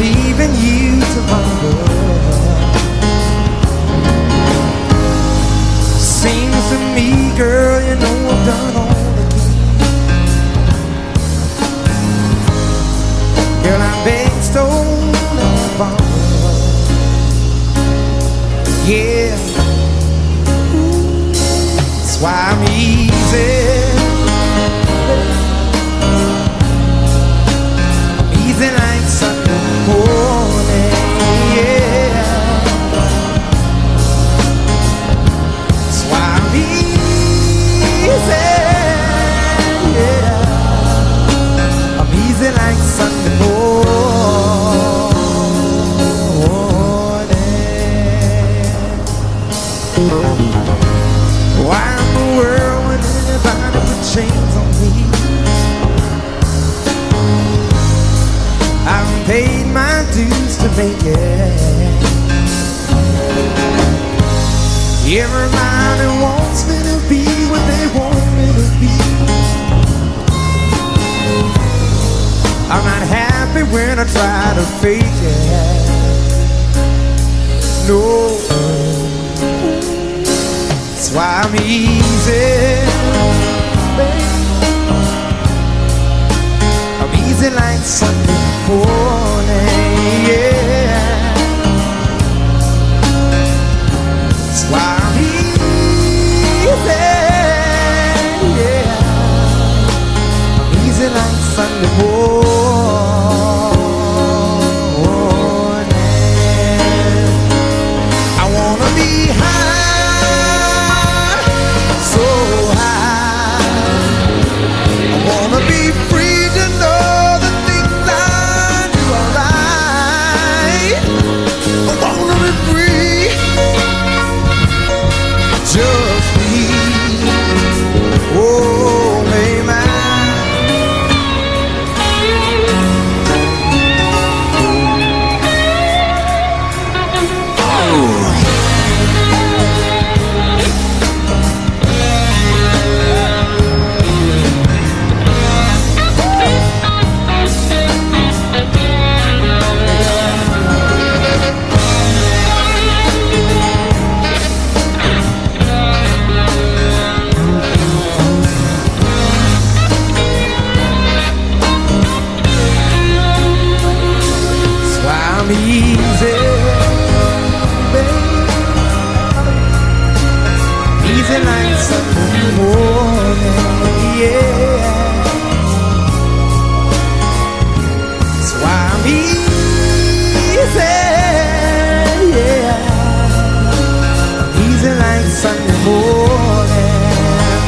leaving you tomorrow. Seems to me, girl, you know I've done all I can. Girl, I begged, stole, and borrowed. Yeah. That's why I'm easy. Why in the world would anybody put chains on me? I've paid my dues to make it. Everybody wants me to be what they want me to be. I'm not happy when I try to fake it. No. Why I'm easy. I'm easy like Sunday morning. Yeah. That's why I'm easy. Yeah. I'm easy like Sunday morning.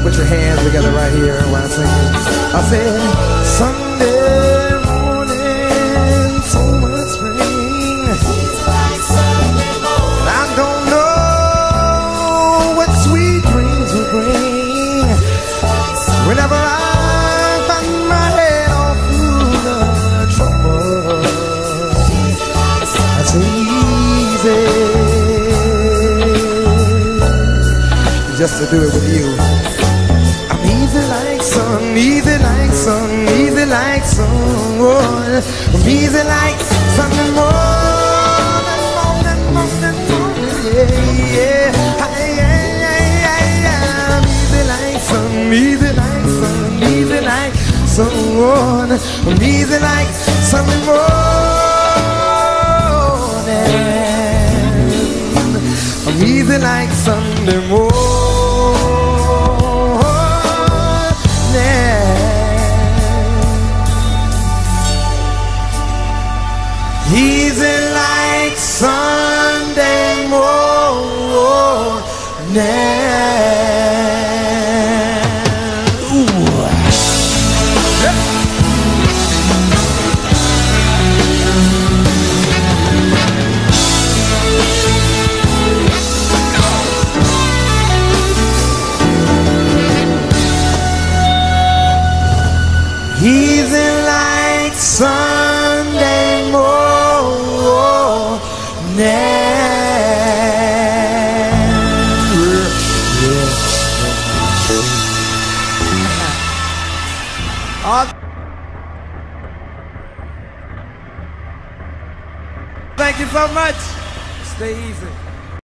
To put your hands together right here when I sing this. I said, Sunday morning, so much rain. And I don't know what sweet dreams will bring. Whenever I find my head all full of trouble, that's easy. Just to do it with you. I'm easy like sun, easy like sun, easy like sun. I'm easy like Sunday morning, morning, morning, morning, yeah, yeah. Ay, ay, ay, ay. Easy like sun, easy like sun, easy like sun. I'm easy like Sunday morning. Easy like Sunday morning. Easy like Sunday morning. Ooh. Easy like Sunday you so much. Stay easy.